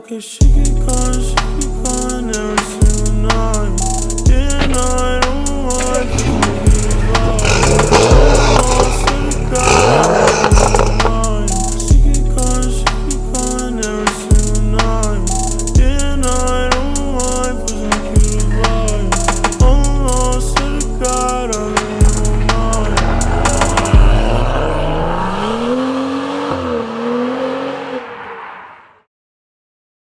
cause she get she